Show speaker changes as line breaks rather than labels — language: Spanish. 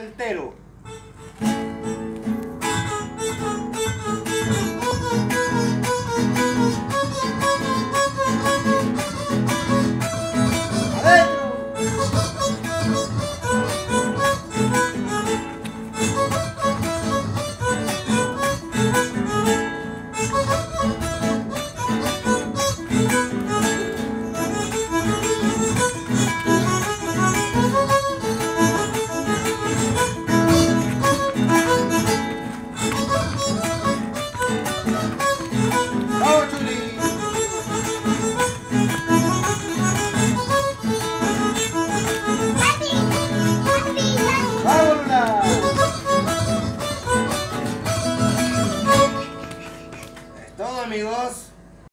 entero. amigos.